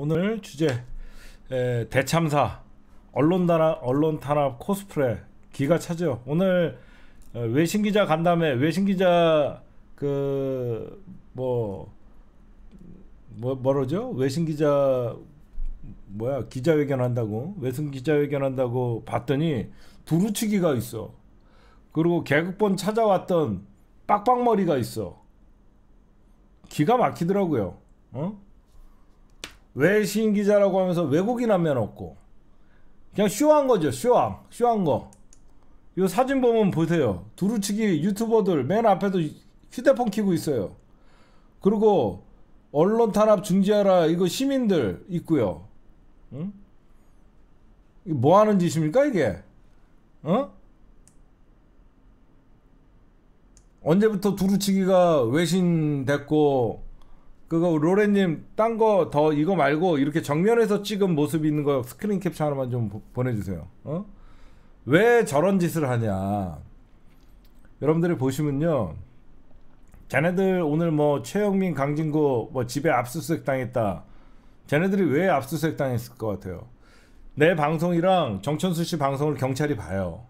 오늘 주제 에, 대참사 언론 탄압 언론 탄압 코스프레 기가 차죠. 오늘 어, 외신 기자 간담회 외신 기자 그 뭐 뭐, 뭐라죠? 외신 기자 뭐야 기자회견 한다고 외신 기자회견 한다고 봤더니 두루치기가 있어. 그리고 개국본 찾아왔던 빡빡머리가 있어. 기가 막히더라고요. 어? 외신 기자라고 하면서 외국인 한면 없고 그냥 쇼한 거죠 쇼한 쇼한 거. 이 사진 보면 보세요. 두루치기 유튜버들 맨 앞에도 휴대폰 키고 있어요. 그리고 언론 탄압 중지하라 이거 시민들 있고요. 응? 뭐 하는 짓입니까 이게? 어? 언제부터 두루치기가 외신 됐고 그거 로렌님 딴 거 더 이거 말고 이렇게 정면에서 찍은 모습 있는 거 스크린 캡처 하나만 좀 보- 보내주세요. 어? 왜 저런 짓을 하냐? 여러분들이 보시면요, 자네들 오늘 뭐 최영민, 강진구 뭐 집에 압수수색 당했다. 자네들이 왜 압수수색 당했을 것 같아요? 내 방송이랑 정천수 씨 방송을 경찰이 봐요.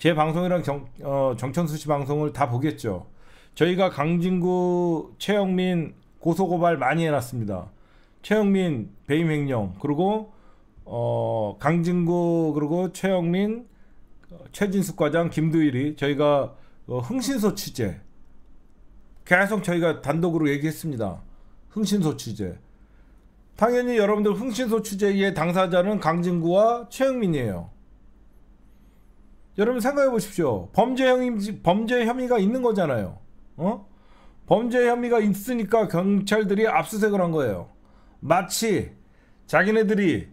제 방송이랑 정, 어, 정천수 씨 방송을 다 보겠죠. 저희가 강진구, 최영민 고소고발 많이 해놨습니다. 최영민 배임 횡령 그리고 어, 강진구 그리고 최영민, 어, 최진숙 과장, 김두일이 저희가 어, 흥신소 취재 계속 저희가 단독으로 얘기했습니다. 흥신소 취재. 당연히 여러분들 흥신소 취재의 당사자는 강진구와 최영민이에요. 여러분 생각해 보십시오. 범죄 혐의 범죄 혐의가 있는 거잖아요. 어? 범죄 혐의가 있으니까 경찰들이 압수색을 한 거예요. 마치 자기네들이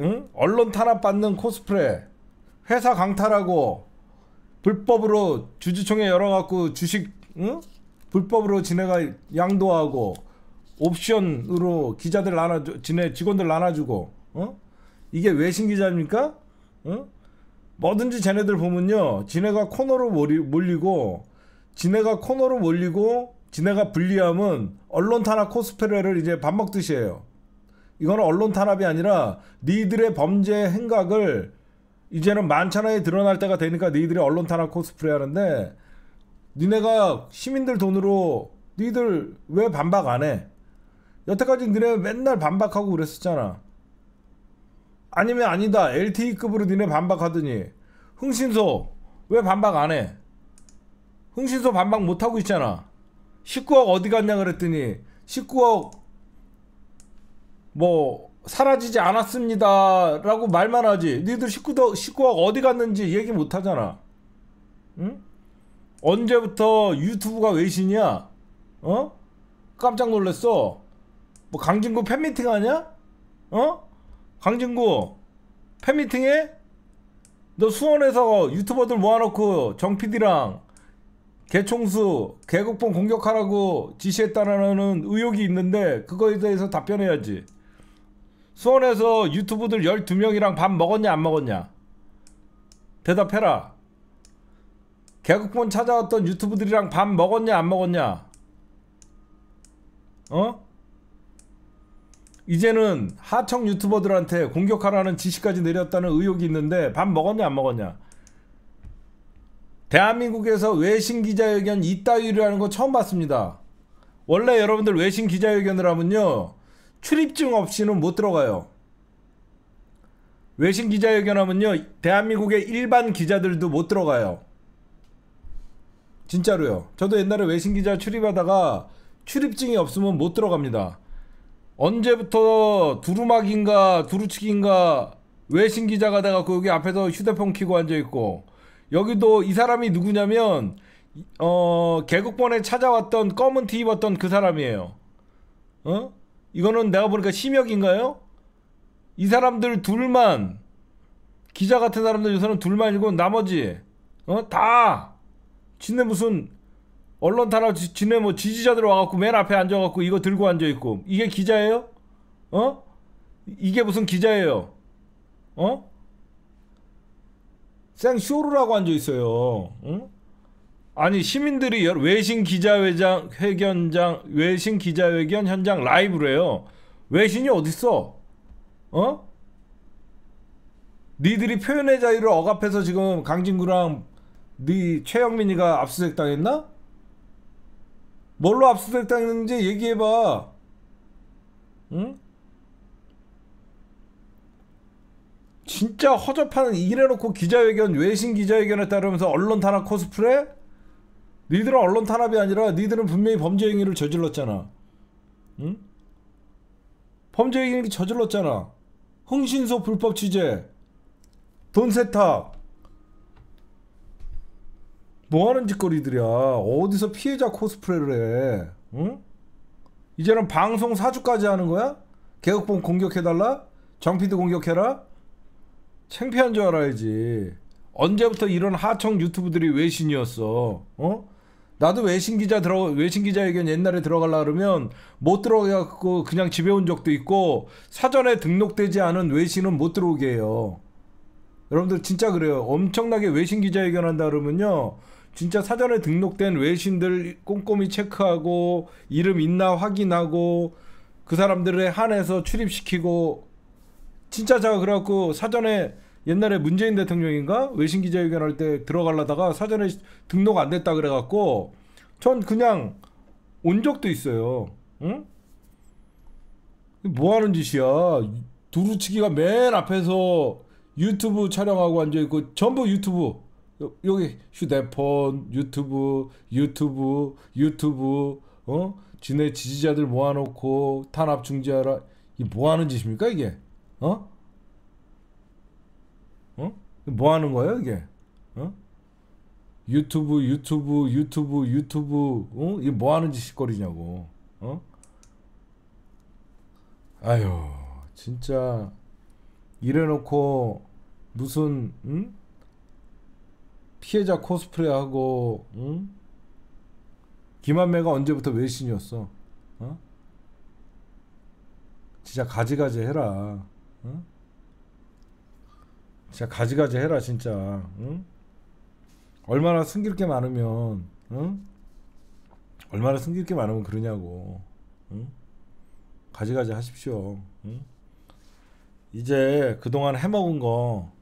응? 언론 탄압받는 코스프레 회사 강탈하고 불법으로 주주총회 열어갖고 주식 응? 불법으로 지네가 양도하고 옵션으로 기자들 나눠 지네 직원들 나눠주고 어? 이게 외신 기자입니까? 어? 뭐든지 쟤네들 보면요 지네가 코너로 몰리, 몰리고 지네가 코너로 몰리고 지네가 불리함은 언론 탄압 코스프레를 이제 밥 먹듯이 해요. 이거는 언론 탄압이 아니라 니들의 범죄 행각을 이제는 만천하에 드러날 때가 되니까 니들이 언론 탄압 코스프레 하는데 니네가 시민들 돈으로 니들 왜 반박 안 해? 여태까지 니네 맨날 반박하고 그랬었잖아. 아니면 아니다. LTE급으로 니네 반박하더니 흥신소 왜 반박 안 해? 흥신소 반박 못 하고 있잖아. 19억 어디 갔냐 그랬더니 19억 뭐 사라지지 않았습니다 라고 말만 하지. 니들 19억 19억 어디 갔는지 얘기 못 하잖아. 응? 언제부터 유튜브가 외신이야? 어? 깜짝 놀랐어. 뭐 강진구 팬미팅 하냐? 어? 강진구 팬미팅해? 너 수원에서 유튜버들 모아놓고 정 PD랑 개총수 개국본 공격하라고 지시했다라는 의혹이 있는데 그거에 대해서 답변해야지. 수원에서 유튜브들 12명이랑 밥 먹었냐 안 먹었냐? 대답해라. 개국본 찾아왔던 유튜브들이랑 밥 먹었냐 안 먹었냐? 어? 이제는 하청 유튜버들한테 공격하라는 지시까지 내렸다는 의혹이 있는데 밥 먹었냐 안 먹었냐? 대한민국에서 외신 기자회견 이따위를 하는 거 처음 봤습니다. 원래 여러분들 외신 기자회견을 하면요 출입증 없이는 못 들어가요. 외신 기자회견 하면요 대한민국의 일반 기자들도 못 들어가요. 진짜로요. 저도 옛날에 외신 기자 출입하다가 출입증이 없으면 못 들어갑니다. 언제부터 두루마기인가 두루치기인가 외신 기자가 돼갖고 여기 앞에서 휴대폰 켜고 앉아 있고 여기도 이 사람이 누구냐면 어 개국본에 찾아왔던 검은 티 입었던 그 사람이에요. 어? 이거는 내가 보니까 심혁인가요? 이 사람들 둘만 기자 같은 사람들 요새는 둘만이고 나머지 어 다 지네 무슨 언론 지- 지네 뭐 지지자들 와갖고 맨 앞에 앉아갖고 이거 들고 앉아 있고 이게 기자예요? 어? 이게 무슨 기자예요? 어? 생 쇼루라고 앉아 있어요. 응? 아니 시민들이 여- 외신 기자회장 회견장 외신 기자회견 현장 라이브래요. 외신이 어딨어? 어? 니들이 표현의 자유를 억압해서 지금 강진구랑 네 최영민이가 압수수색 당했나? 뭘로 압수수색 당했는지 얘기해봐. 응? 진짜 허접한 이래놓고 기자회견 외신 기자회견에 따르면서 언론 탄압 코스프레? 니들은 언론 탄압이 아니라 니들은 분명히 범죄 행위를 저질렀잖아. 응? 범죄 행위 저질렀잖아. 흥신소 불법 취재, 돈 세탁. 뭐 하는 짓거리들이야. 어디서 피해자 코스프레를 해. 응? 이제는 방송 사주까지 하는 거야? 개혁본 공격해달라? 정피드 공격해라? 창피한 줄 알아야지. 언제부터 이런 하청 유튜브들이 외신이었어? 어? 나도 외신 기자 들어 외신 기자회견 옛날에 들어가려 그러면 못 들어가고 그냥 집에 온 적도 있고 사전에 등록되지 않은 외신은 못 들어오게 해요. 여러분들 진짜 그래요. 엄청나게 외신 기자회견 한다 그러면요. 진짜 사전에 등록된 외신들 꼼꼼히 체크하고 이름 있나 확인하고 그 사람들에 한해서 출입시키고 진짜 제가 그래갖고 사전에 옛날에 문재인 대통령인가 외신 기자회견 할 때 들어가려다가 사전에 등록 안 됐다 그래갖고 전 그냥 온 적도 있어요. 응? 뭐 하는 짓이야? 두루치기가 맨 앞에서 유튜브 촬영하고 앉아 있고 전부 유튜브 여기 휴대폰 유튜브 유튜브 유튜브 어 지네 지지자들 모아놓고 탄압 중지하라 이 뭐 하는 짓입니까 이게 어? 어? 뭐 하는 거예요 이게 어? 유튜브 유튜브 유튜브 유튜브 어? 이게 뭐 하는 짓거리냐고 어? 아유 진짜 이래놓고 무슨 응? 피해자 코스프레 하고 응? 김한매가 언제부터 외신이었어? 어? 진짜 가지가지 해라. 응? 진짜 가지가지 해라 진짜. 응? 얼마나 숨길 게 많으면 응? 얼마나 숨길 게 많으면 그러냐고. 응? 가지가지 하십시오. 응? 이제 그동안 해먹은 거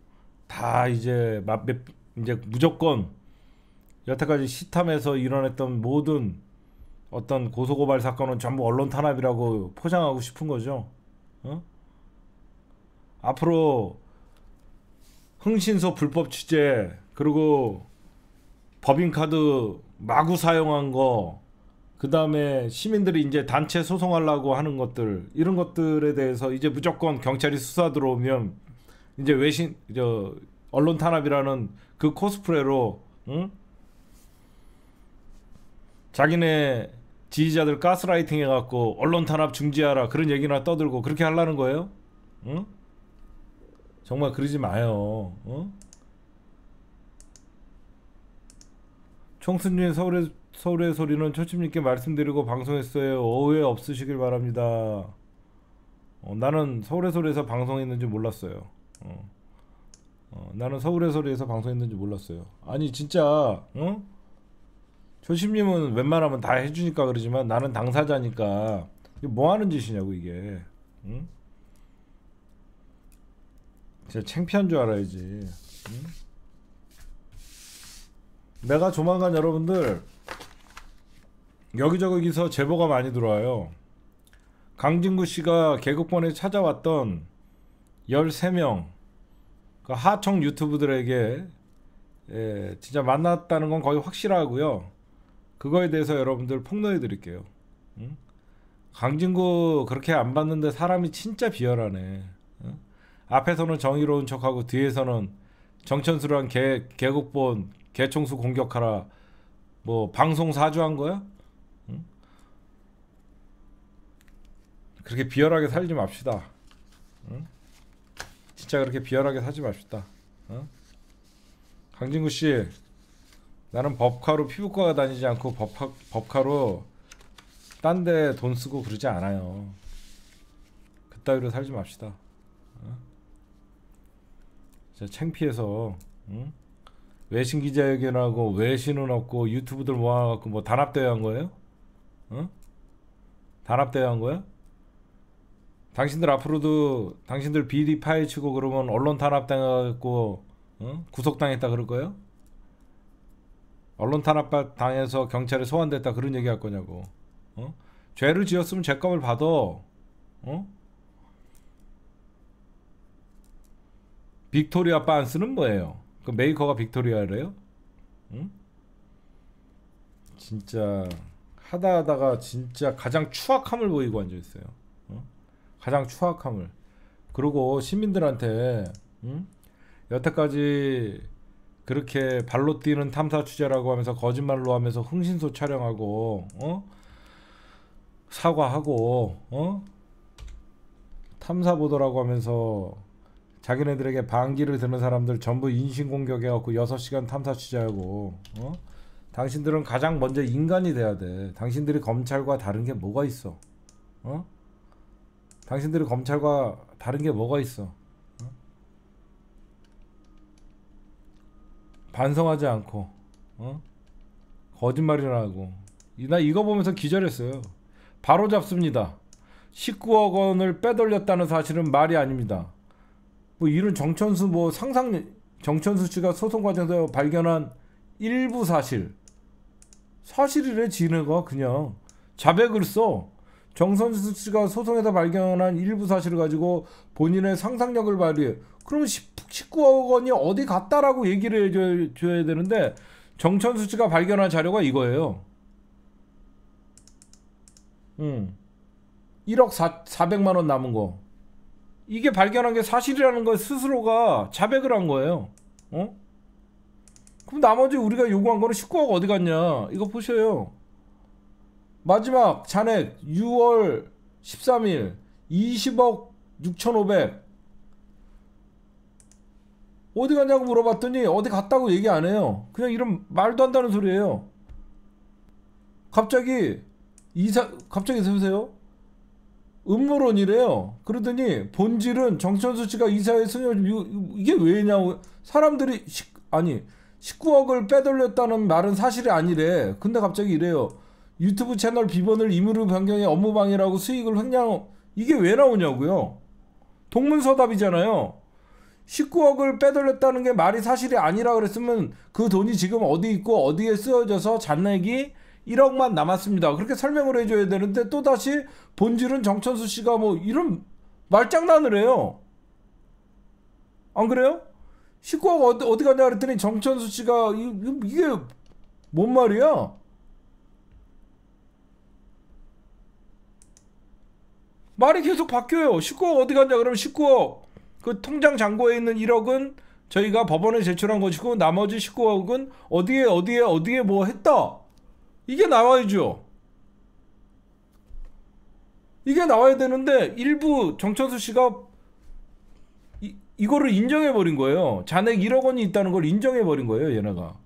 다 이제 이제 무조건 여태까지 시탐에서 일어났던 모든 어떤 고소고발 사건은 전부 언론 탄압이라고 포장하고 싶은 거죠. 어? 앞으로 흥신소 불법 취재 그리고 법인카드 마구 사용한 거, 그 다음에 시민들이 이제 단체 소송하려고 하는 것들 이런 것들에 대해서 이제 무조건 경찰이 수사 들어오면 이제 외신 저 언론 탄압이라는 그 코스프레로 응? 자기네 지지자들 가스라이팅 해갖고 언론 탄압 중지하라 그런 얘기나 떠들고 그렇게 하려는 거예요? 응? 정말 그러지 마요. 어? 총순진 서울의 서울의 소리는 초침님께 말씀드리고 방송했어요. 오해 없으시길 바랍니다. 어, 나는 서울의 소리에서 방송했는지 몰랐어요. 어. 어, 나는 서울의 소리에서 방송했는지 몰랐어요. 아니 진짜 어? 조심님은 웬만하면 다 해주니까 그러지만 나는 당사자니까 뭐 하는 짓이냐고 이게. 응? 진짜 창피한 줄 알아야지. 응? 내가 조만간 여러분들 여기저기서 제보가 많이 들어와요. 강진구 씨가 개국본에 찾아왔던 13명 그 하청 유튜브들에게 예, 진짜 만났다는 건 거의 확실하고요. 그거에 대해서 여러분들 폭로해 드릴게요. 응? 강진구 그렇게 안 봤는데 사람이 진짜 비열하네. 응? 앞에서는 정의로운 척하고 뒤에서는 정천수랑 개 개국본 개총수 공격하라 뭐 방송 사주한 거야? 응? 그렇게 비열하게 살지 맙시다. 응? 진짜 그렇게 비열하게 사지 맙시다. 어? 강진구 씨, 나는 법카로 피부과가 다니지 않고 법카, 법카로 딴 데 돈 쓰고 그러지 않아요. 그따위로 살지 맙시다. 어? 창피해서 응? 외신 기자회견하고 외신은 없고 유튜브들 모아갖고 뭐 단합대회 한 거예요? 어? 단합대회 한 거야? 당신들 앞으로도 당신들 비리 파헤치고 그러면 언론 탄압당하고 어? 구속당했다 그럴 거예요? 언론 탄압 당해서 경찰에 소환됐다 그런 얘기 할 거냐고. 어? 죄를 지었으면 죄값을 받아. 어? 빅토리아 반스는 뭐예요? 그 메이커가 빅토리아래요? 응? 진짜 하다 하다가 진짜 가장 추악함을 보이고 앉아 있어요. 어? 가장 추악함을. 그리고 시민들한테 응? 여태까지 그렇게 발로 뛰는 탐사 취재라고 하면서 거짓말로 하면서 흥신소 촬영하고 어? 사과하고 어? 탐사 보도라고 하면서 자기네들에게 반기를 드는 사람들 전부 인신 공격해갖고 6시간 탐사 취재하고 어? 당신들은 가장 먼저 인간이 돼야 돼. 당신들이 검찰과 다른 게 뭐가 있어? 어? 당신들이 검찰과 다른 게 뭐가 있어? 반성하지 않고 어? 거짓말이나 하고 나 이거 보면서 기절했어요. 바로 잡습니다. 19억 원을 빼돌렸다는 사실은 말이 아닙니다. 뭐 이런 정천수 뭐 상상 정천수 씨가 소송 과정에서 발견한 일부 사실 사실이래 지네가 그냥 자백을 써 정선수 씨가 소송에서 발견한 일부 사실을 가지고 본인의 상상력을 발휘해 그러면 19억 원이 어디 갔다라고 얘기를 해줘야 되는데 정천수 씨가 발견한 자료가 이거예요. 음. 1억 4, 400만 원 남은 거. 이게 발견한 게 사실이라는 걸 스스로가 자백을 한 거예요. 어? 그럼 나머지 우리가 요구한 거는 19억 어디 갔냐? 이거 보셔요. 마지막 잔액 6월 13일 20억 6,500 어디 갔냐고 물어봤더니 어디 갔다고 얘기 안 해요. 그냥 이런 말도 안 되는 소리예요. 갑자기 이사 갑자기 세우세요. 음모론이래요. 그러더니 본질은 정천수 씨가 이사회 승인 이게 왜냐고 사람들이 시, 아니 19억을 빼돌렸다는 말은 사실이 아니래. 근데 갑자기 이래요. 유튜브 채널 비번을 임의로 변경해 업무방해라고 수익을 횡령 이게 왜 나오냐고요. 동문서답이잖아요. 19억을 빼돌렸다는 게 말이 사실이 아니라 그랬으면 그 돈이 지금 어디 있고 어디에 쓰여져서 잔액이 1억만 남았습니다. 그렇게 설명을 해줘야 되는데 또다시 본질은 정천수 씨가 뭐 이런 말장난을 해요. 안 그래요? 19억 어디, 어디 갔냐 그랬더니 정천수 씨가 이, 이게 뭔 말이야? 말이 계속 바뀌어요. 19억 어디 갔냐 그러면 19억 그 통장 잔고에 있는 1억은 저희가 법원에 제출한 것이고 나머지 19억은 어디에 어디에 어디에 뭐 했다. 이게 나와야죠. 이게 나와야 되는데 일부 정천수 씨가 이, 이거를 인정해 버린 거예요. 잔액 1억 원이 있다는 걸 인정해 버린 거예요, 얘네가.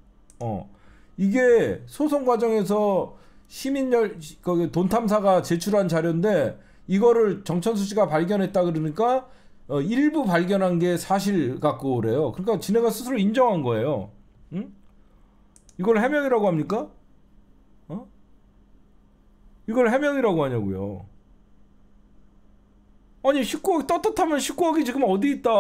어. 이게 소송 과정에서 시민열 거기 돈 탐사가 제출한 자료인데 이거를 정천수 씨가 발견했다 그러니까 어, 일부 발견한 게 사실 갖고 그래요. 그러니까 지네가 스스로 인정한 거예요. 응? 이걸 해명이라고 합니까? 어? 이걸 해명이라고 하냐고요. 아니 19억 떳떳하면 19억이 지금 어디 있다.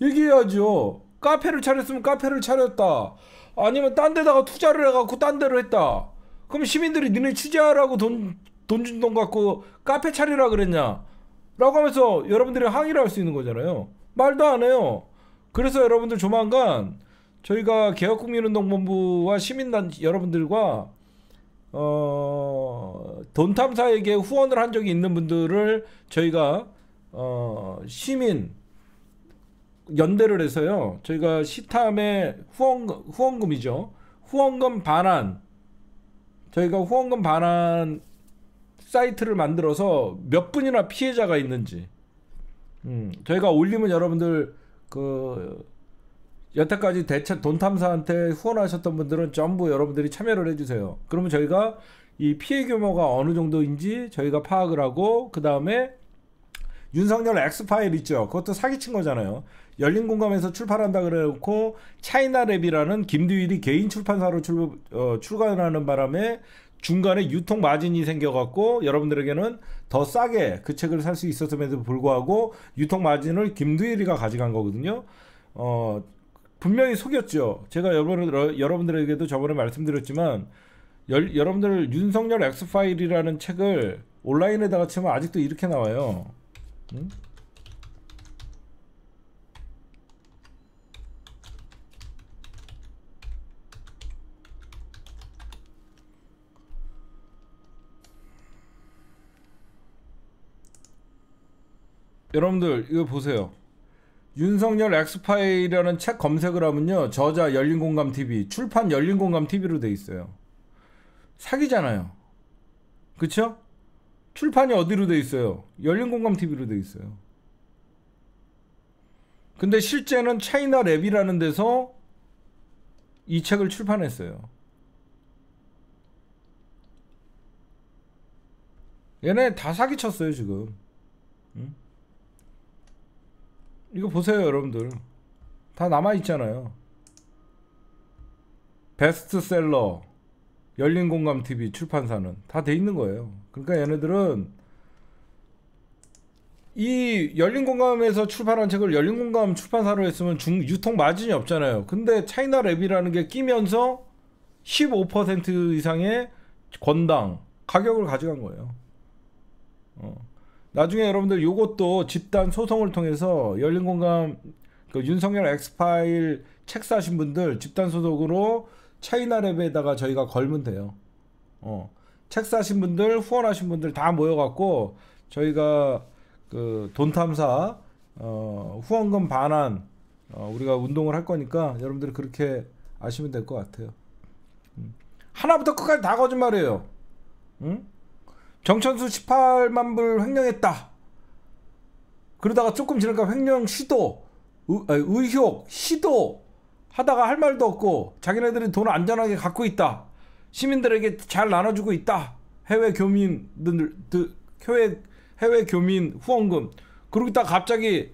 얘기해야죠. 카페를 차렸으면 카페를 차렸다. 아니면 딴 데다가 투자를 해갖고 딴 데로 했다. 그럼 시민들이 니네 취재하라고 돈, 돈 준 돈 갖고 카페 차리라 그랬냐? 라고 하면서 여러분들이 항의를 할 수 있는 거잖아요. 말도 안 해요. 그래서 여러분들 조만간 저희가 개혁국민운동본부와 시민단 여러분들과 어, 돈 탐사에게 후원을 한 적이 있는 분들을 저희가 어, 시민 연대를 해서요. 저희가 시탐의 후원 후원금이죠. 후원금 반환 저희가 후원금 반환 사이트를 만들어서 몇 분이나 피해자가 있는지 음, 저희가 올리면 여러분들 그 여태까지 대체 돈 탐사한테 후원하셨던 분들은 전부 여러분들이 참여를 해주세요. 그러면 저희가 이 피해 규모가 어느 정도인지 저희가 파악을 하고 그 다음에 윤석열 엑스파일 있죠. 그것도 사기친 거잖아요. 열린 공감에서 출판한다 그래놓고 차이나랩이라는 김두일이 개인 출판사로 출, 어, 출간하는 바람에 중간에 유통 마진이 생겨갖고 여러분들에게는 더 싸게 그 책을 살 수 있었음에도 불구하고 유통 마진을 김두일이가 가져간 거거든요. 어 분명히 속였죠. 제가 여러분 여러분들에게도 저번에 말씀드렸지만 열, 여러분들 윤석열 엑스파일이라는 책을 온라인에다가 치면 아직도 이렇게 나와요. 응? 여러분들 이거 보세요. 윤석열 엑스파일이라는 책 검색을 하면요. 저자 열린공감 TV, 출판 열린공감 TV로 돼 있어요. 사기잖아요. 그쵸? 출판이 어디로 돼 있어요? 열린공감 TV로 돼 있어요. 근데 실제는 차이나 랩이라는 데서 이 책을 출판했어요. 얘네 다 사기쳤어요, 지금. 응? 이거 보세요, 여러분들. 다 남아있잖아요. 베스트셀러, 열린공감 TV 출판사는 다 돼 있는 거예요. 그러니까 얘네들은 이 열린공감에서 출판한 책을 열린공감 출판사로 했으면 중 유통 마진이 없잖아요. 근데 차이나 랩이라는 게 끼면서 15% 이상의 권당 가격을 가져간 거예요. 어. 나중에 여러분들 요것도 집단 소송을 통해서 열린 공감 그 윤석열 엑스파일 책 사신 분들 집단 소송으로 차이나랩에다가 저희가 걸면 돼요. 어. 책 사신 분들 후원하신 분들 다 모여갖고 저희가 그 돈 탐사 어, 후원금 반환 어, 우리가 운동을 할 거니까 여러분들이 그렇게 아시면 될 것 같아요. 음. 하나부터 끝까지 다 거짓말이에요. 응? 정천수 18만 불 횡령했다. 그러다가 조금 지나니까 횡령 시도, 의, 의혹, 시도 하다가 할 말도 없고 자기네들이 돈을 안전하게 갖고 있다. 시민들에게 잘 나눠주고 있다. 해외 교민들, 해외 해외 교민 후원금. 그러고 있다 갑자기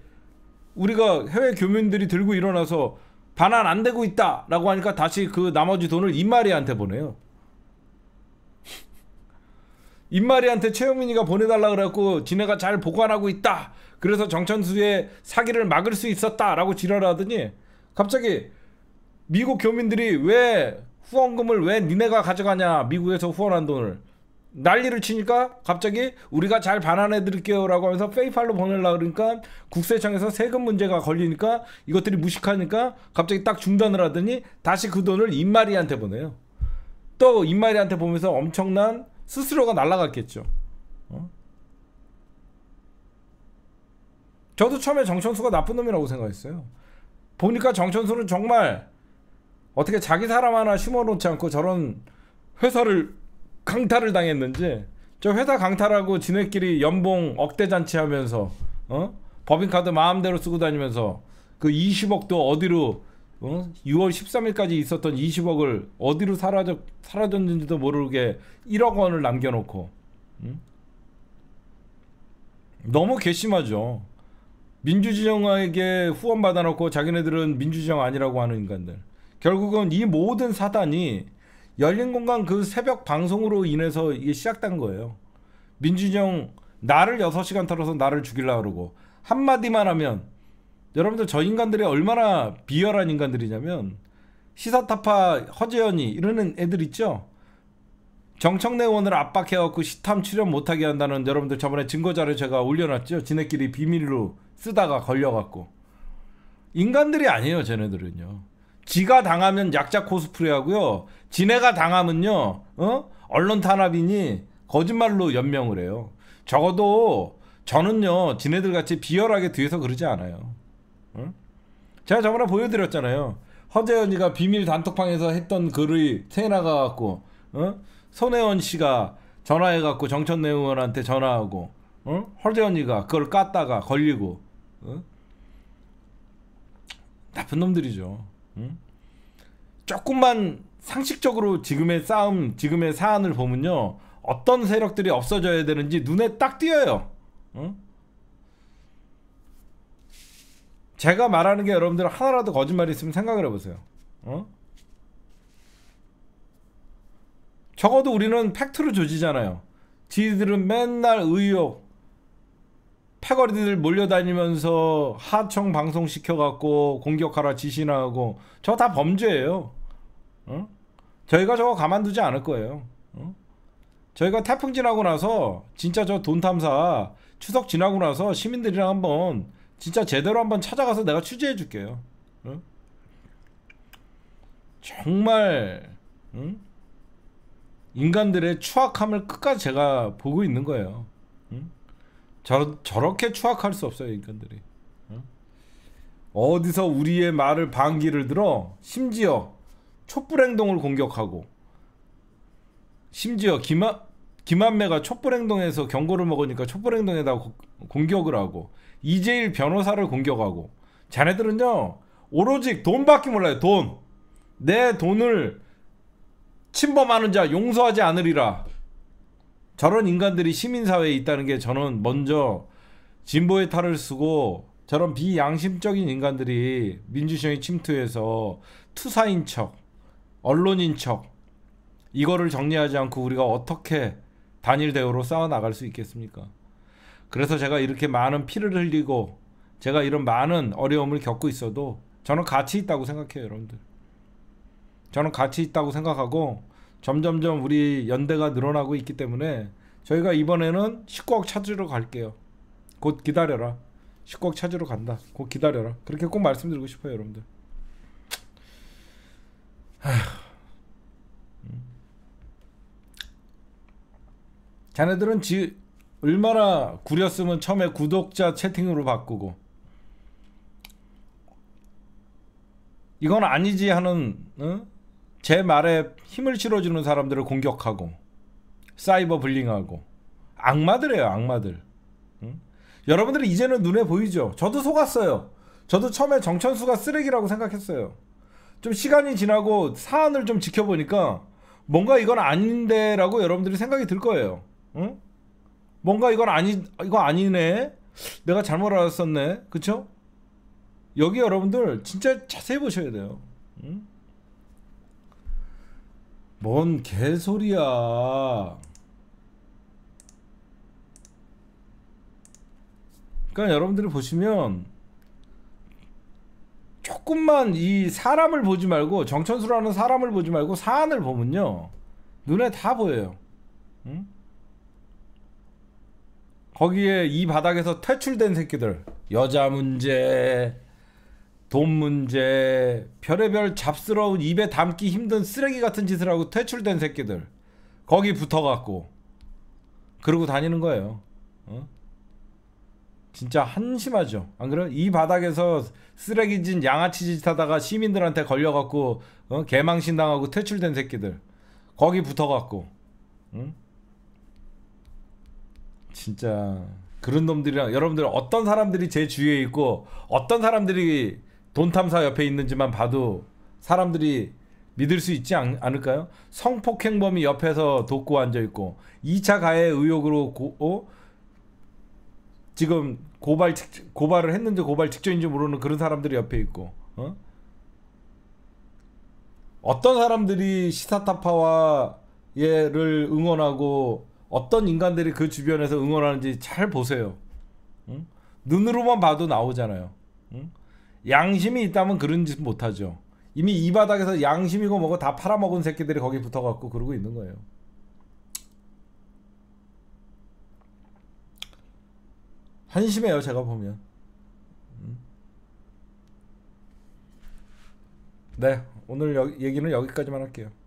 우리가 해외 교민들이 들고 일어나서 반환 안 되고 있다 라고 하니까 다시 그 나머지 돈을 임마리한테 보내요. 임마리한테 최영민이가 보내달라 그래갖고 지네가 잘 보관하고 있다. 그래서 정천수의 사기를 막을 수 있었다라고 지랄하더니 갑자기 미국 교민들이 왜 후원금을 왜 니네가 가져가냐 미국에서 후원한 돈을 난리를 치니까 갑자기 우리가 잘 반환해 드릴게요라고 하면서 페이팔로 보내려 그러니까 국세청에서 세금 문제가 걸리니까 이것들이 무식하니까 갑자기 딱 중단을 하더니 다시 그 돈을 임마리한테 보내요. 또 임마리한테 보면서 엄청난 스스로가 날라갔겠죠. 어? 저도 처음에 정천수가 나쁜 놈이라고 생각했어요. 보니까 정천수는 정말 어떻게 자기 사람 하나 심어놓지 않고 저런 회사를 강탈을 당했는지 저 회사 강탈하고 지네끼리 연봉 억대 잔치하면서 어? 법인카드 마음대로 쓰고 다니면서 그 20억도 어디로 어? 6월 13일까지 있었던 20억을 어디로 사라졌, 사라졌는지도 모르게 1억 원을 남겨놓고 응? 너무 괘씸하죠. 민주지정에게 후원 받아놓고 자기네들은 민주지정 아니라고 하는 인간들. 결국은 이 모든 사단이 열린 공간 그 새벽 방송으로 인해서 이게 시작된 거예요. 민주정 나를 6시간 털어서 나를 죽이려 그러고 한마디만 하면 여러분들 저 인간들이 얼마나 비열한 인간들이냐면 시사타파 허재현이 이러는 애들 있죠. 정청래 의원을 압박해갖고 시탐 출연 못하게 한다는 여러분들 저번에 증거자료 제가 올려놨죠. 지네끼리 비밀로 쓰다가 걸려갖고 인간들이 아니에요. 쟤네들은요. 지가 당하면 약자 코스프레 하고요. 지네가 당하면요. 어? 언론 탄압이니 거짓말로 연명을 해요. 적어도 저는요. 지네들 같이 비열하게 뒤에서 그러지 않아요. 응? 제가 저번에 보여드렸잖아요. 허재현이가 비밀 단톡방에서 했던 글이 새 나가갖고 어? 손혜원 씨가 전화해갖고 정천내 의원한테 전화하고 어? 허재현이가 그걸 깠다가 걸리고 어? 나쁜 놈들이죠. 응? 조금만 상식적으로 지금의 싸움, 지금의 사안을 보면요. 어떤 세력들이 없어져야 되는지 눈에 딱 띄어요. 응? 제가 말하는 게 여러분들 하나라도 거짓말이 있으면 생각을 해보세요. 어? 적어도 우리는 팩트로 조지잖아요. 지들은 맨날 의혹 패거리들 몰려다니면서 하청 방송 시켜갖고 공격하라 지시나 하고 저 다 범죄예요. 어? 저희가 저거 가만두지 않을 거예요. 어? 저희가 태풍 지나고 나서 진짜 저 돈 탐사 추석 지나고 나서 시민들이랑 한번 진짜 제대로 한번 찾아가서 내가 취재해 줄게요. 어? 정말 응? 인간들의 추악함을 끝까지 제가 보고 있는 거예요. 응? 저, 저렇게 추악할 수 없어요 인간들이. 응? 어디서 우리의 말을 반기를 들어 심지어 촛불 행동을 공격하고 심지어 김한 김한매가 촛불행동에서 경고를 먹으니까 촛불행동에다 고, 공격을 하고 이재일 변호사를 공격하고 자네들은요 오로지 돈밖에 몰라요 돈. 내 돈을 침범하는 자 용서하지 않으리라. 저런 인간들이 시민사회에 있다는 게 저는 먼저 진보의 탈을 쓰고 저런 비양심적인 인간들이 민주주의 침투해서 투사인 척 언론인 척 이거를 정리하지 않고 우리가 어떻게 단일 대우로 싸워 나갈 수 있겠습니까? 그래서 제가 이렇게 많은 피를 흘리고 제가 이런 많은 어려움을 겪고 있어도 저는 가치 있다고 생각해요, 여러분들. 저는 가치 있다고 생각하고 점점점 우리 연대가 늘어나고 있기 때문에 저희가 이번에는 19억 찾으러 갈게요. 곧 기다려라. 19억 찾으러 간다. 곧 기다려라. 그렇게 꼭 말씀드리고 싶어요, 여러분들. 음. 자네들은 지 얼마나 구렸으면 처음에 구독자 채팅으로 바꾸고. 이건 아니지 하는 어? 제 말에 힘을 실어주는 사람들을 공격하고 사이버 불링하고. 악마들이에요 악마들. 응? 여러분들이 이제는 눈에 보이죠? 저도 속았어요. 저도 처음에 정천수가 쓰레기라고 생각했어요. 좀 시간이 지나고 사안을 좀 지켜보니까 뭔가 이건 아닌데 라고 여러분들이 생각이 들 거예요 응? 뭔가 이건 아니 이거 아니네 내가 잘못 알았었네 그쵸 여기 여러분들 진짜 자세히 보셔야 돼요 응? 뭔 개소리야. 그러니까 여러분들이 보시면 조금만 이 사람을 보지 말고 정천수라는 사람을 보지 말고 사안을 보면요 눈에 다 보여요. 응? 거기에 이 바닥에서 퇴출된 새끼들 여자 문제 돈 문제, 별의별 잡스러운 입에 담기 힘든 쓰레기 같은 짓을 하고 퇴출된 새끼들 거기 붙어갖고 그러고 다니는 거예요. 어? 진짜 한심하죠. 안 그래? 이 바닥에서 쓰레기진 양아치 짓 하다가 시민들한테 걸려갖고 어? 개망신 당하고 퇴출된 새끼들 거기 붙어갖고 응? 진짜 그런 놈들이랑 여러분들 어떤 사람들이 제 주위에 있고 어떤 사람들이 돈 탐사 옆에 있는지만 봐도 사람들이 믿을 수 있지 않, 을까요 성폭행범이 옆에서 돕고 앉아 있고 2차 가해 의혹으로 고, 어? 지금 고발 직, 고발을 했는지 고발 직전인지 모르는 그런 사람들이 옆에 있고 어? 어떤 사람들이 시사타파와 얘를 응원하고 어떤 인간들이 그 주변에서 응원하는지 잘 보세요. 응? 눈으로만 봐도 나오잖아요. 응? 양심이 있다면 그런 짓 못하죠. 이미 이 바닥에서 양심이고 뭐고 다 팔아먹은 새끼들이 거기 붙어갖고 그러고 있는 거예요. 한심해요 제가 보면. 음. 네 오늘 여, 얘기는 여기까지만 할게요. 음.